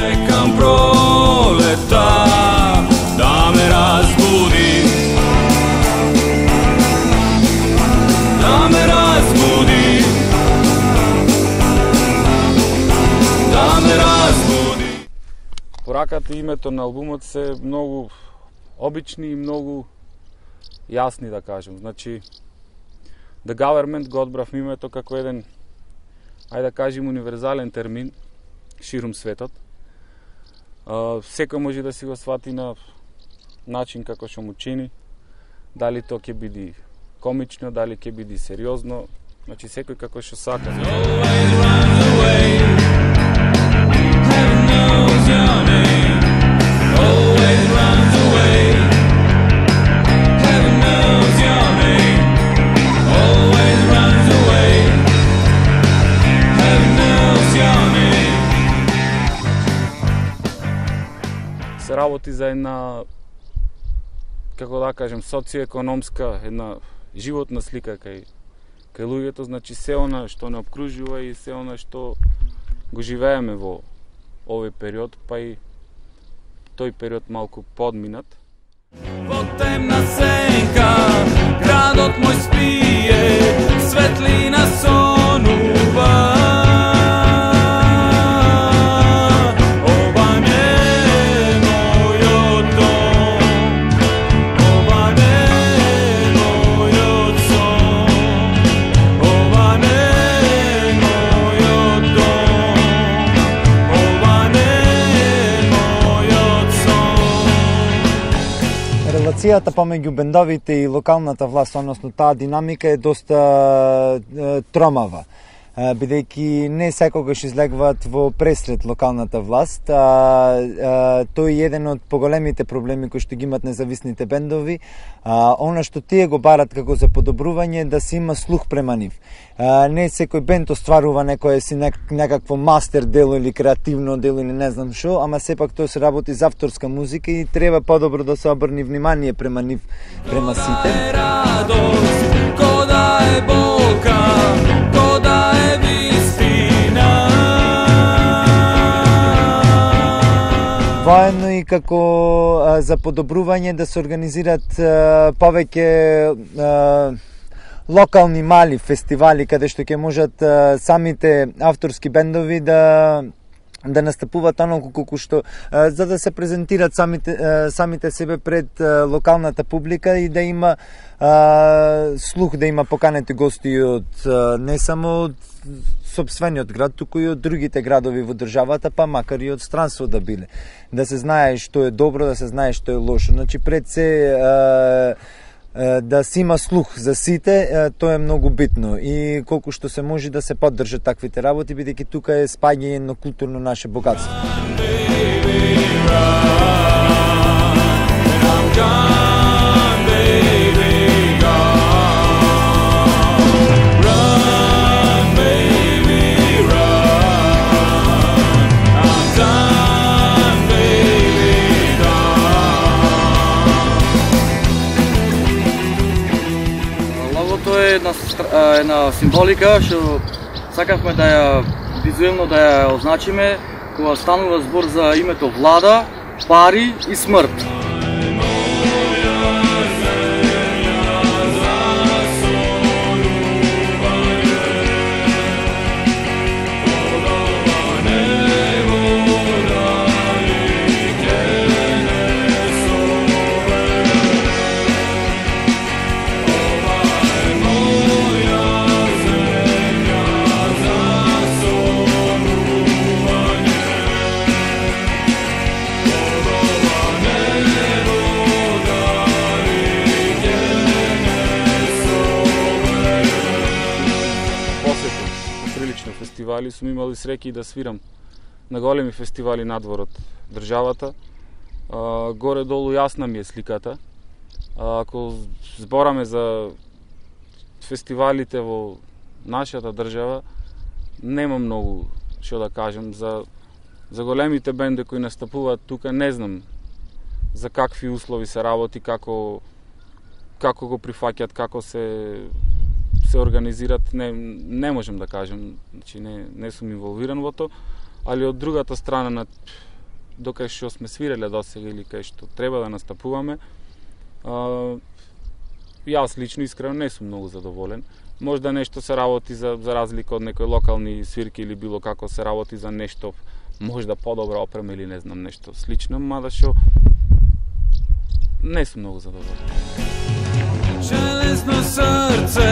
Чекам пролета да ме разбуди Да ме разбуди Да ме разбуди Пораката и името на албумот се многу обични и многу јасни да кажем. Значи The Government го одбрав името како еден ајде да кажем универзален термин ширум светот. Секој може да си го свати на начин како што му чини. Дали тоа ќе биде комично, дали ќе биде сериозно, значи секој како што сака. Always runs away Heaven knows your name се работи за една како да кажем социоекономска една животна слика кај кај луѓето, значи се она што не обкружува и се она што го живееме во овој период, па и тој период малку подминат. Во темна сенка градот мој спие Комуникацијата помеѓу бендовите и локалната власт, односно таа динамика е доста е, тромава бидејќи не секогаш излегуваат во пресред локалната власт, а, а тој е еден од поголемите проблеми кои што ги имат независните бендови, а, она што тие го барат како за подобрување е да се има слух према нив. А, не секој бенд остварува некое си некакво мастер дело или креативно дело или не знам што, ама сепак тоа се работи за авторска музика и треба подобро да се обрни внимание према нив, према сите. радост, некако а, за подобрување да се организираат а, повеќе а, локални мали фестивали каде што ќе можат а, самите авторски бендови да да настапуваат онолку колку што за да се презентираат самите самите себе пред локалната публика и да има а, слух да има поканети гости од не само од собствениот град, туку и од другите градови во државата, па макар и од странство да биле. Да се знае што е добро, да се знае што е лошо. Значи пред се а, да се има слух за сите, тоа е многу битно. И колку што се може да се поддржат таквите работи, бидејќи тука е спаѓање на културно наше богатство. Run, baby, run, е една, една символика што сакавме да ја визуелно да ја означиме кога станува збор за името влада, пари и смрт. Фестивали, сум имал и среќи да свирам на големи фестивали надвор од државата. А, горе-долу јасна ми е сликата. А, ако збораме за фестивалите во нашата држава, нема многу што да кажам за за големите бенде кои настапуваат тука, не знам за какви услови се работи, како како го прифаќаат, како се се организираат, не, не можем да кажем, значи не, не сум инволвиран во тоа, али од другата страна на докај што сме свиреле досега или кај што треба да настапуваме, а, јас лично искрено не сум многу задоволен. Можда нешто се работи за, за разлика од некои локални свирки или било како се работи за нешто можда подобра опрема или не знам нешто слично, мада што не сум многу задоволен. Железно срце